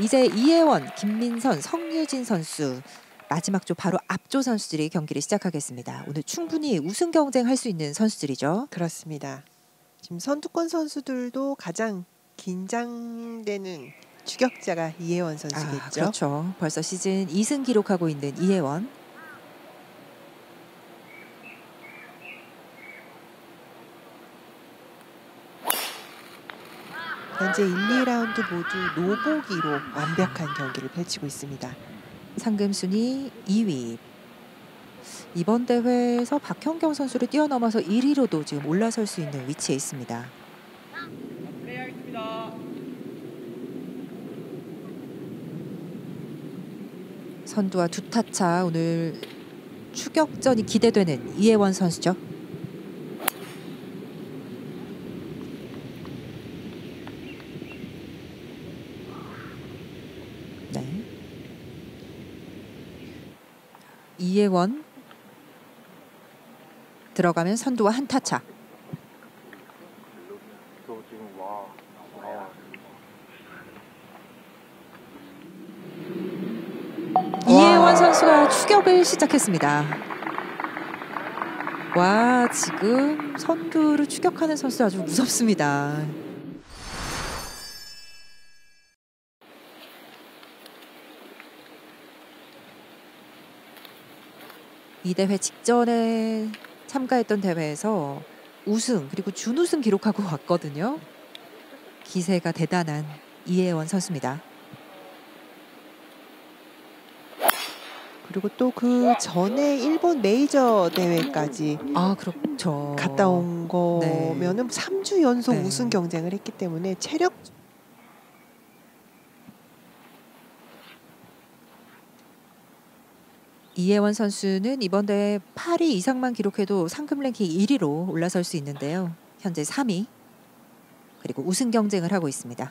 이제 이혜원, 김민선, 성유진 선수 마지막 조 바로 앞조 선수들이 경기를 시작하겠습니다. 오늘 충분히 우승 경쟁할 수 있는 선수들이죠. 그렇습니다. 지금 선두권 선수들도 가장 긴장되는 추격자가 이혜원 선수겠죠. 아, 그렇죠. 벌써 시즌 2승 기록하고 있는 이혜원. 현재 1, 2라운드 모두 노보기로 완벽한 경기를 펼치고 있습니다. 상금 순위 2위. 이번 대회에서 박현경 선수를 뛰어넘어서 1위로도 지금 올라설 수 있는 위치에 있습니다. 선두와 두 타차 오늘 추격전이 기대되는 이혜원 선수죠. 네. 이혜원 들어가면 선두와 한 타차. 저 지금 와. 와. 이혜원 선수가 추격을 시작했습니다. 와 지금 선두를 추격하는 선수 아주 무섭습니다. 이 대회 직전에 참가했던 대회에서 우승 그리고 준우승 기록하고 왔거든요. 기세가 대단한 이혜원 선수입니다. 그리고 또 그 전에 일본 메이저 대회까지 아 그렇죠. 갔다 온 거면은 3주 연속 네. 우승 경쟁을 했기 때문에 체력 이혜원 선수는 이번 대회 8위 이상만 기록해도 상금 랭킹 1위로 올라설 수 있는데요. 현재 3위. 그리고 우승 경쟁을 하고 있습니다.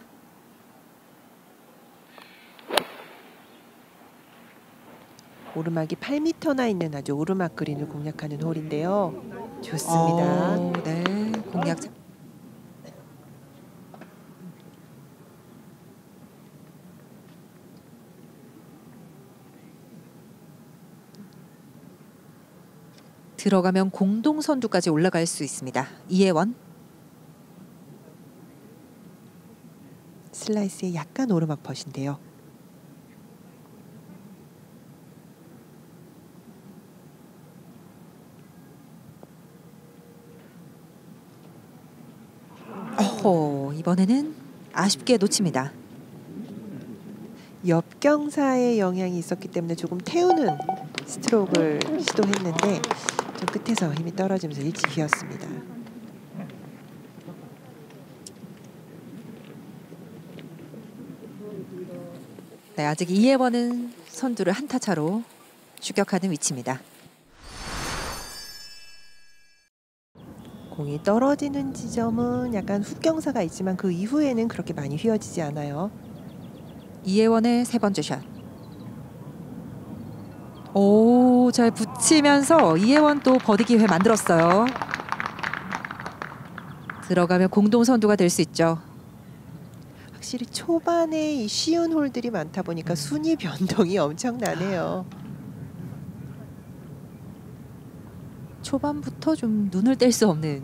오르막이 8m나 있는 아주 오르막 그린을 공략하는 홀인데요. 좋습니다. 어, 네, 공략. 들어가면 공동 선두까지 올라갈 수 있습니다. 이혜원. 슬라이스에 약간 오르막 퍼신데요. 어허, 이번에는 아쉽게 놓칩니다. 옆 경사의 영향이 있었기 때문에 조금 태우는 스트로크를 시도했는데 좀 끝에서 힘이 떨어지면서 일찍 비었습니다. 네, 아직 이혜원은 선두를 한타 차로 추격하는 위치입니다. 공이 떨어지는 지점은 약간 훅경사가 있지만 그 이후에는 그렇게 많이 휘어지지 않아요. 이혜원의 세 번째 샷. 오, 잘 붙이면서 이혜원 또 버디 기회 만들었어요. 들어가면 공동 선두가 될 수 있죠. 확실히 초반에 이 쉬운 홀들이 많다 보니까 순위 변동이 엄청나네요. 초반부터 좀 눈을 뗄 수 없는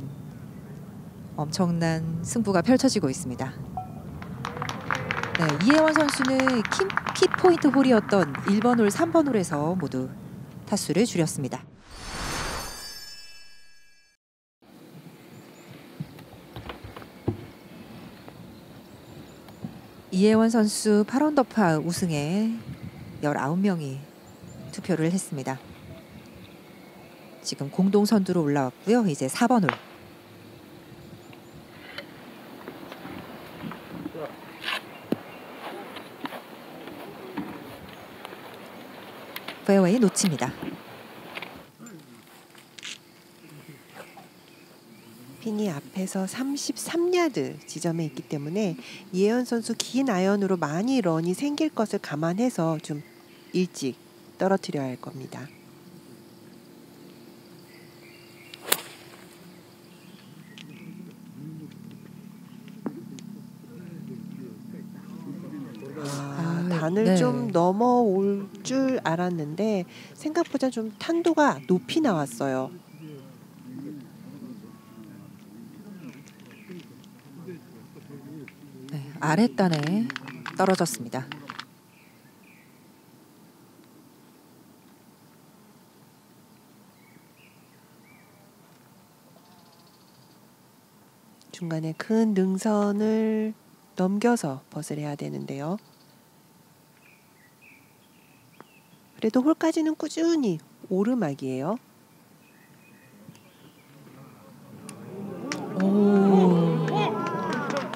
엄청난 승부가 펼쳐지고 있습니다. 네, 이예원 선수는 키, 키 포인트 홀이었던 1번 홀, 3번 홀에서 모두 타수를 줄였습니다. 이예원 선수 8언더파 우승에 19명이 투표를 했습니다. 지금 공동 선두로 올라왔고요. 이제 4번 홀. 페어웨이 놓칩니다. 핀이 앞에서 33야드 지점에 있기 때문에 이혜연 선수 긴 아이언으로 많이 런이 생길 것을 감안해서 좀 일찍 떨어뜨려야 할 겁니다. 아, 반을 네. 좀 넘어올 줄 알았는데 생각보다 좀 탄도가 높이 나왔어요. 네, 아랫단에 떨어졌습니다. 중간에 큰 능선을 넘겨서 벗을 해야 되는데요. 그래도 홀까지는 꾸준히 오르막이에요. 오,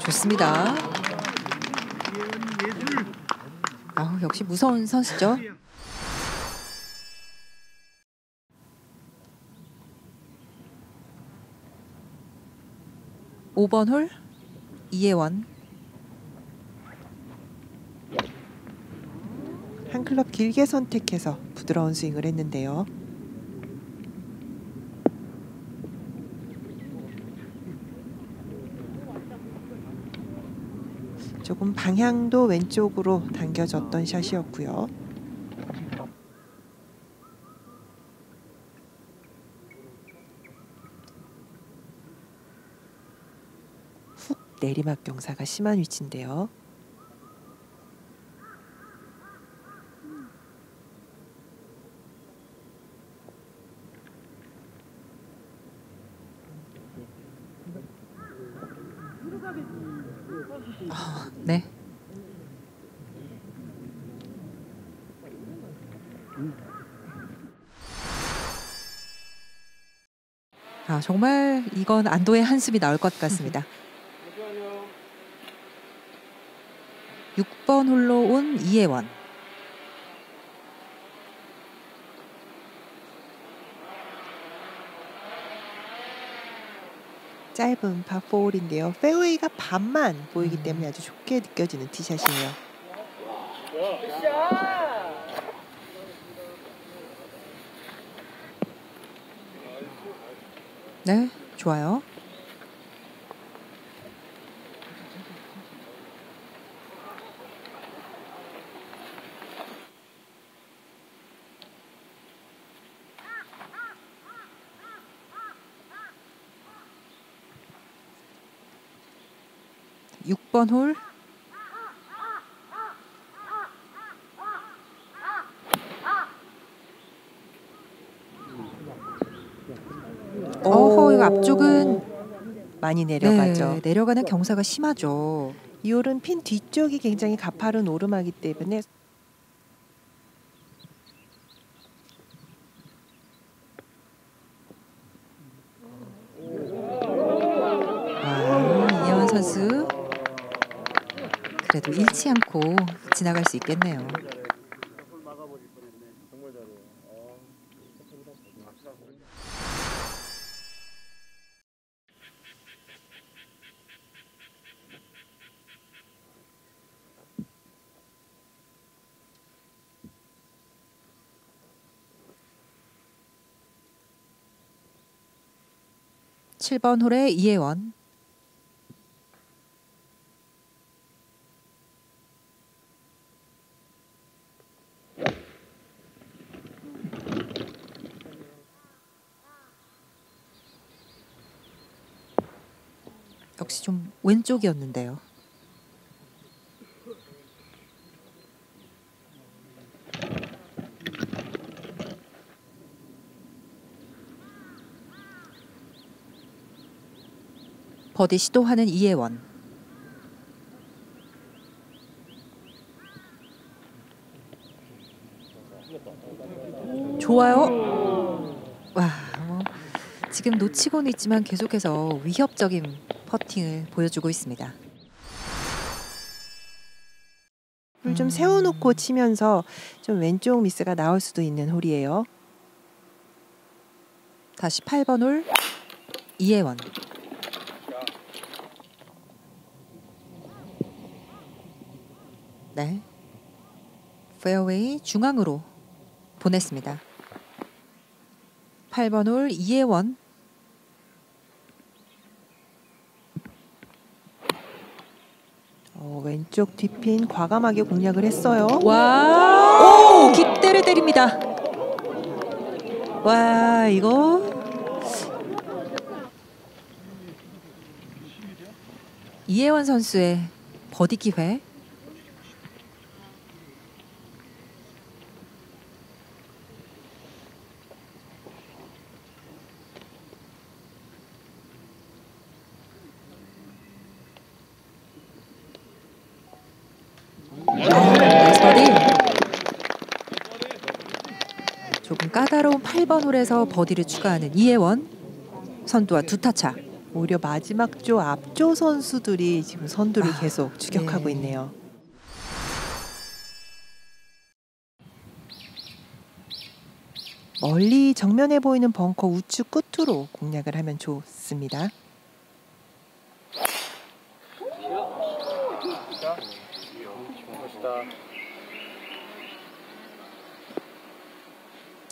좋습니다. 아, 역시 무서운 선수죠. 오번 홀 이혜원 한 클럽 길게 선택해서 부드러운 스윙을 했는데요. 조금 방향도 왼쪽으로 당겨졌던 샷이었고요. 훅 내리막 경사가 심한 위치인데요. 네. 아, 정말 이건 안도의 한숨이 나올 것 같습니다. 6번 홀로 온 이혜원. 짧은 파4홀인데요. 페어웨이가 반만 보이기 때문에 아주 좋게 느껴지는 티샷이에요. 네, 좋아요. 육번 홀. 어허, 이거 앞쪽은 많이 내려가죠. 네, 내려가는 경사가 심하죠. 이 홀은 핀 뒤쪽이 굉장히 가파른 오르막이기 때문에 아, 이혜원 선수 그래도 잃지 않고 지나갈 수 있겠네요. 칠번 홀에 이혜원. 역시 좀 왼쪽이었는데요. 버디 시도하는 이혜원. 좋아요. 와, 뭐 지금 놓치고는 있지만 계속해서 위협적인 퍼팅을 보여주고 있습니다. 홀좀 음. 세워놓고 치면서 좀 왼쪽 미스가 나올 수도 있는 홀이에요. 다시 8번 홀 이혜원. 네. 페어웨이 중앙으로 보냈습니다. 8번 홀 이혜원. 어, 왼쪽 뒷핀 과감하게 공략을 했어요. 와, 오, 깃대를 때립니다. 와, 이거 이혜원 선수의 버디 기회. 어, 나이스 버디. 조금 까다로운 8번 홀에서 버디를 추가하는 이혜원 선두와 두 타차. 오히려 마지막 조 앞조 선수들이 지금 선두를 아, 계속 추격하고 네. 있네요. 멀리 정면에 보이는 벙커 우측 끝으로 공략을 하면 좋습니다.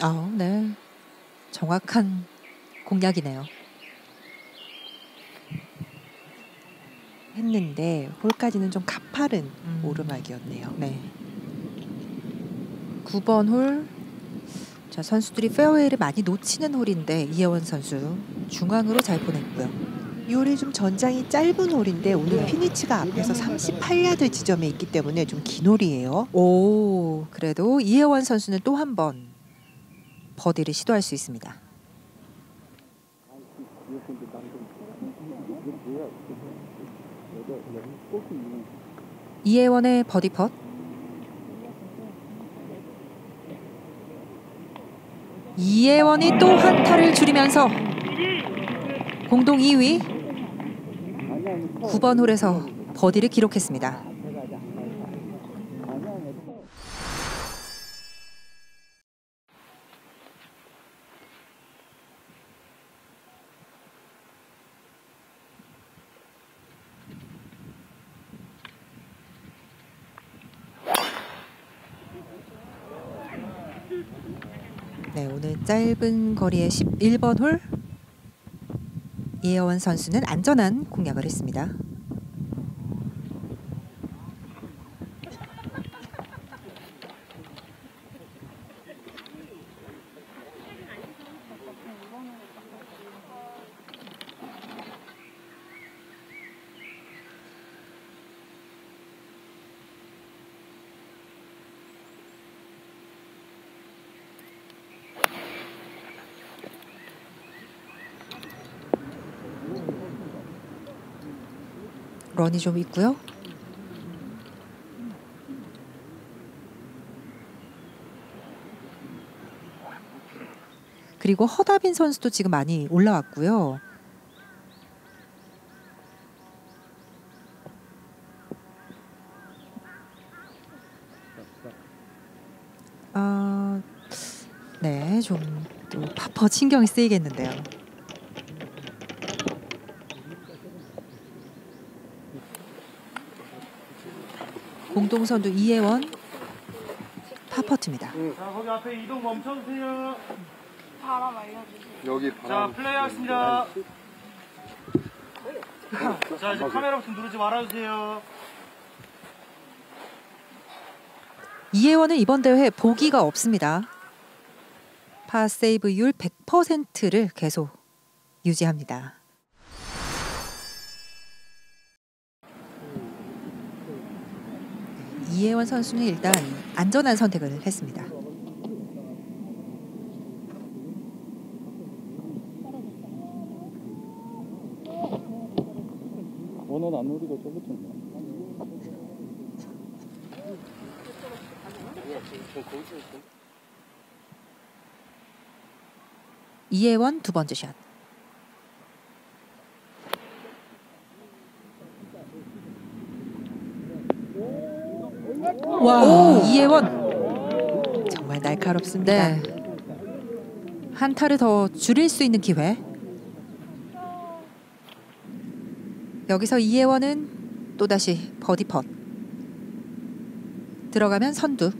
아, 네. 정확한 공략이네요. 했는데 홀까지는 좀 가파른 음. 오르막이었네요. 네. 9번 홀. 자, 선수들이 페어웨이를 많이 놓치는 홀인데 이예원 선수 중앙으로 잘 보냈고요. 이 홀이 좀 전장이 짧은 홀인데 오늘 네. 핀 위치가 앞에서 38야드 지점에 있기 때문에 좀 긴 홀이에요. 오, 그래도 이예원 선수는 또 한 번 버디를 시도할 수 있습니다. 이혜원의 버디 펫. 이혜원이 또 한 타를 줄이면서 공동 2위 9번 홀에서 버디를 기록했습니다. 네, 오늘 짧은 거리의 11번 홀 이혜원 선수는 안전한 공략을 했습니다. 런이 좀 있고요. 그리고 허다빈 선수도 지금 많이 올라왔고요. 아, 네, 좀 또 파퍼 신경이 쓰이겠는데요. 공동선두 이혜원 파퍼트입니다. 자, 거기 앞에 이동 멈춰주세요. 바람 알려주세요. 여기 자, 바람. 플레이하겠습니다. 자, 이제 카메라 버튼 누르지 말아주세요. 이혜원은 이번 대회 보기가 없습니다. 파 세이브율 100%를 계속 유지합니다. 이혜원 선수는 일단 안전한 선택을 했습니다. 원은 안 노리고 저부터. 이혜원 두 번째 샷. 와, 이혜원. 정말 날카롭습니다. 네. 한 타를 더 줄일 수 있는 기회. 여기서 이혜원은 또다시 버디 펫. 들어가면 선두.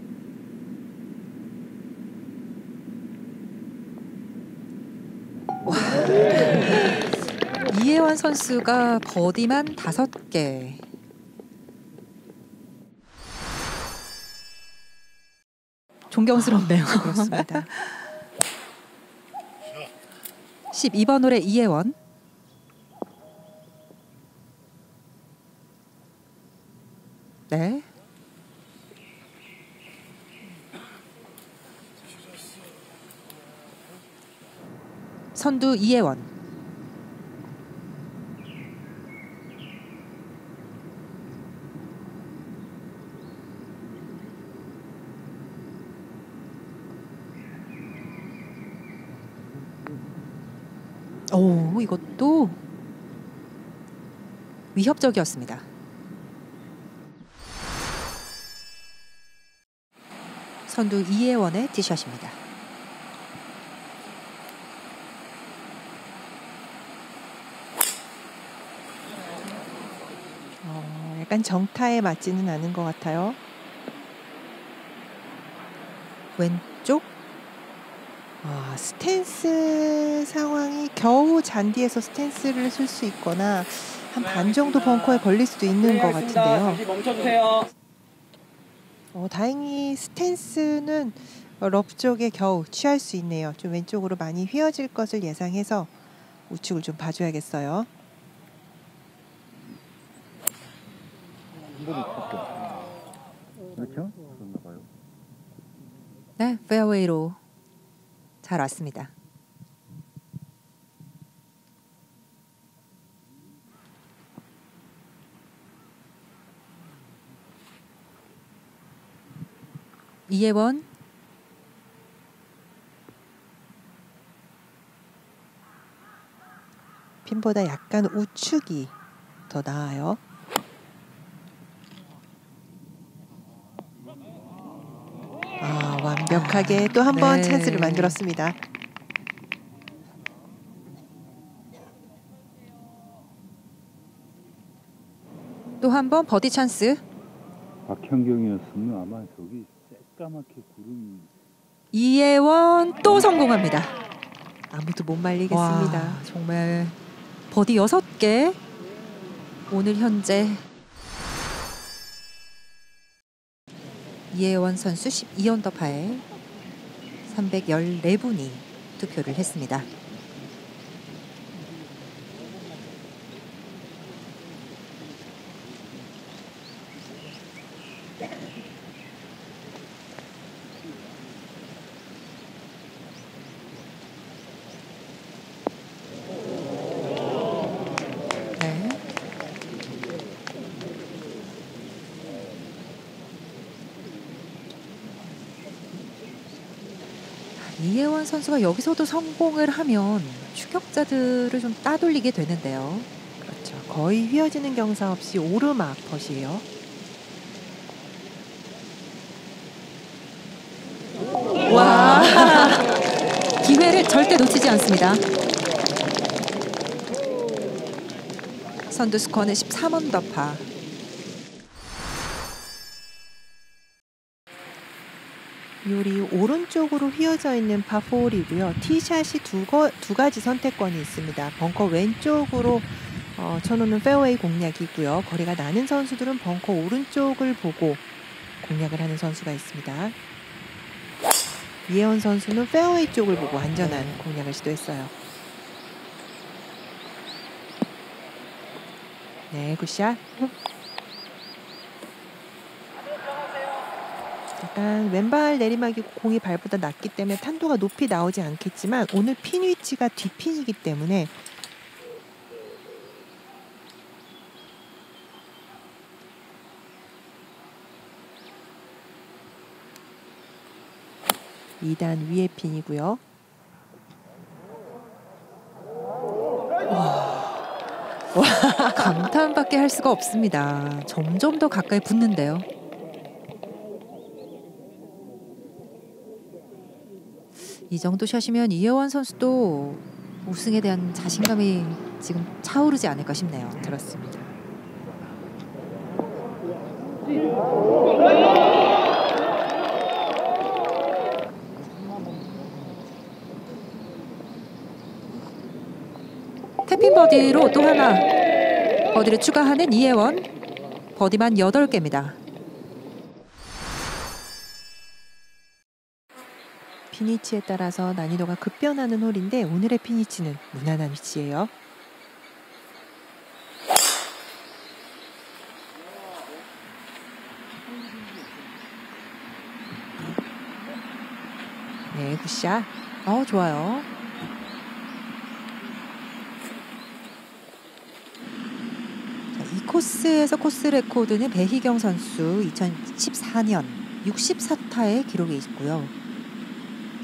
와. 이혜원 선수가 버디만 다섯 개. 존경스럽네요. 그렇습니다. 12번 홀의 이혜원. 네. 선두 이혜원. 오, 이것도 위협적이었습니다. 선두 이혜원의 티샷입니다. 어, 약간 정타에 맞지는 않은 것 같아요. 왼쪽 아, 스탠스 상황이 겨우 잔디에서 스탠스를 쓸 수 있거나 한 반 정도 벙커에 걸릴 수도 있는 것 같은데요. 잠시 멈춰주세요. 어, 다행히 스탠스는 러프 쪽에 겨우 취할 수 있네요. 좀 왼쪽으로 많이 휘어질 것을 예상해서 우측을 좀 봐줘야겠어요. 그렇죠? 네, 페어웨이로 잘 왔습니다. 이혜원 핀보다 약간 우측이 더 나아요. 아, 완벽하게 또 한번 네. 찬스를 만들었습니다. 또 한 번 버디 찬스. 박현경이었으면 아마 저기 새까맣게 구름이 이예원 또 성공합니다. 아무도 못 말리겠습니다. 와, 정말 버디 6개. 오늘 현재 이혜원 선수 12언더파에 314분이 투표를 했습니다. 네. 이혜원 선수가 여기서도 성공을 하면 추격자들을 좀 따돌리게 되는데요. 그렇죠. 거의 휘어지는 경사 없이 오르막 펫이에요. 와 기회를 절대 놓치지 않습니다. 선두 스코어는 13언더파. 홀이 오른쪽으로 휘어져 있는 파4이고요. 티샷이 두, 거, 두 가지 선택권이 있습니다. 벙커 왼쪽으로 어, 쳐놓는 페어웨이 공략이고요. 거리가 나는 선수들은 벙커 오른쪽을 보고 공략을 하는 선수가 있습니다. 이예원 선수는 페어웨이 쪽을 보고 안전한 공략을 시도했어요. 네, 굿샷. 약간 왼발 내리막이 공이 발보다 낮기 때문에 탄도가 높이 나오지 않겠지만 오늘 핀 위치가 뒷핀이기 때문에 이단 위에 핀이고요. 감탄밖에 할 수가 없습니다. 점점 더 가까이 붙는데요. 이 정도 샷이면 이혜원 선수도 우승에 대한 자신감이 지금 차오르지 않을까 싶네요. 그렇습니다. 태핀 버디로 또 하나 버디를 추가하는 이혜원 버디만 8개입니다. 피니치에 따라서 난이도가 급변하는 홀인데 오늘의 피니치는 무난한 위치예요. 네, 굿샷. 어, 좋아요. 자, 이 코스에서 코스 레코드는 배희경 선수 2014년 64타의 기록이 있고요.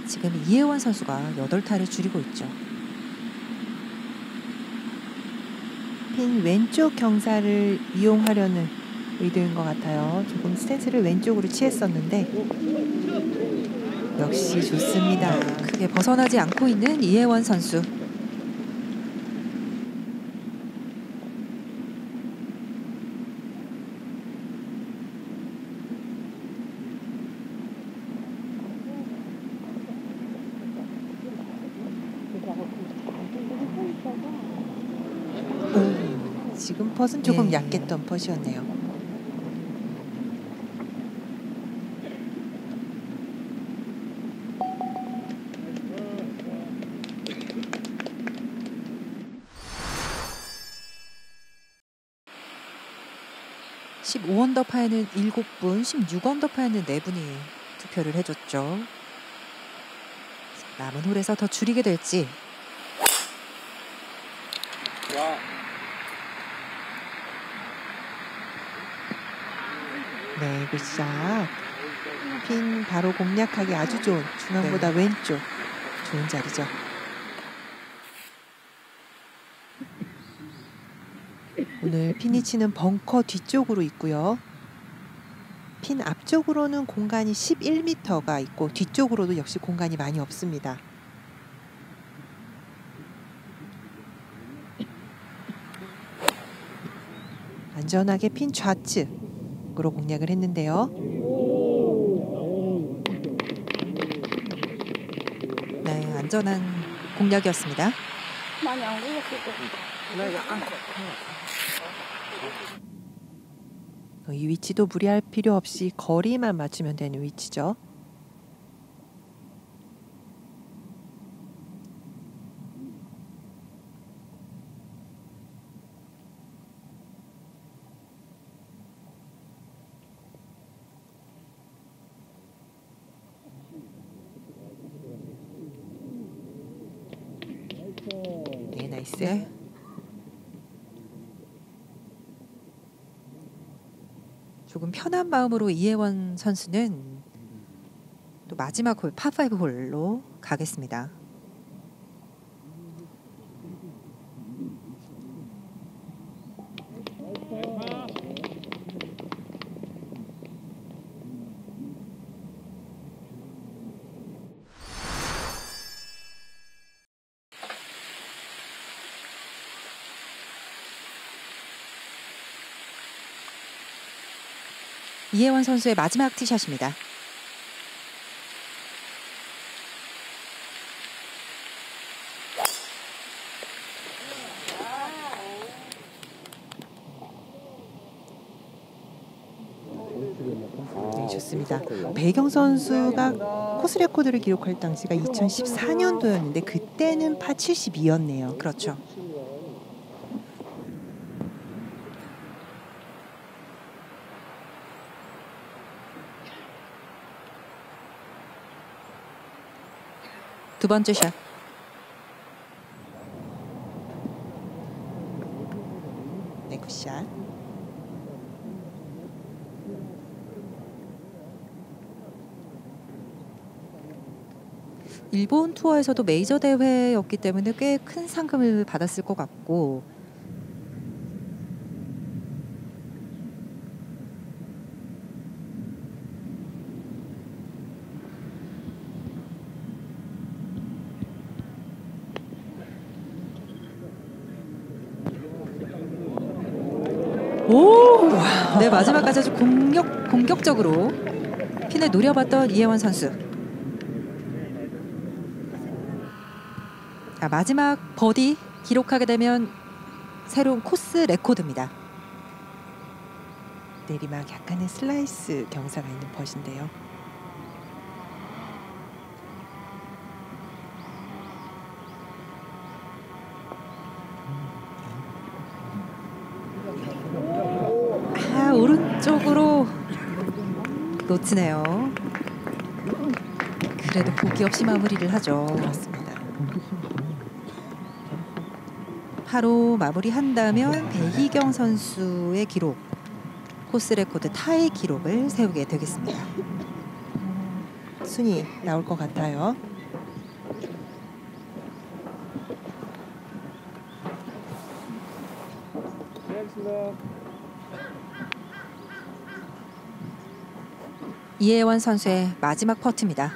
지금 이예원 선수가 8타를 줄이고 있죠. 핀 왼쪽 경사를 이용하려는 의도인 것 같아요. 조금 스탠스를 왼쪽으로 취했었는데 역시 좋습니다. 크게 벗어나지 않고 있는 이혜원 선수. 음, 지금 펫은 조금 예. 약했던 펫이었네요. 십 15언더파에는 7분, 16언더파에는 4분이 투표를 해줬죠. 남은 홀에서 더 줄이게 될지. 네, 굿샷. 핀 바로 공략하기 아주 좋은 중앙보다 왼쪽 좋은 자리죠. 오늘 피니치는 벙커 뒤쪽으로 있고요. 핀 앞쪽으로는 공간이 11m가 있고 뒤쪽으로도 역시 공간이 많이 없습니다. 안전하게 핀 좌측 으로 공략을 했는데요. 네, 안전한 공략이었습니다. 많이 안. 어, 이 위치도 무리할 필요 없이 거리만 맞추면 되는 위치죠. 네, 나이스. 네. 조금 편한 마음으로 이혜원 선수는 또 마지막 홀 파5 홀로 가겠습니다. 이혜원 선수의 마지막 티샷입니다. 네, 좋습니다. 배경 선수가 코스 레코드를 기록할 당시가 2014년도였는데 그때는 파 72였네요. 그렇죠. 두 번째 샷. 네, 굿샷. 일본 투어에서도 메이저 대회였기 때문에 꽤 큰 상금을 받았을 것 같고 오! 네 마지막까지 아주 공격 공격적으로 핀을 노려봤던 이예원 선수. 자, 마지막 버디 기록하게 되면 새로운 코스 레코드입니다. 내리막 약간의 슬라이스 경사가 있는 퍼트인데요. 왼 쪽으로 놓치네요. 그래도 포기 없이 마무리를 하죠. 그렇습니다. 파로 마무리한다면 배희경 선수의 기록 코스 레코드 타의 기록을 세우게 되겠습니다. 순위 나올 것 같아요. 이혜원 선수의 마지막 퍼트입니다.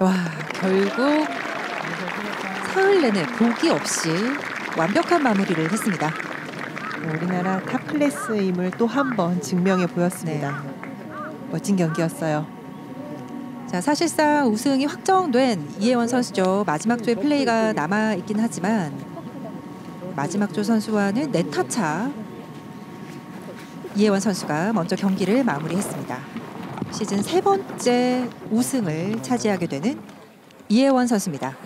와 결국 사흘 내내 보기 없이 완벽한 마무리를 했습니다. 우리나라 탑 클래스임을 또 한 번 증명해 보였습니다. 멋진 경기였어요. 자 사실상 우승이 확정된 이예원 선수죠. 마지막 조의 플레이가 남아 있긴 하지만 마지막 조 선수와는 네 타 차 이예원 선수가 먼저 경기를 마무리했습니다. 시즌 세 번째 우승을 차지하게 되는 이혜원 선수입니다.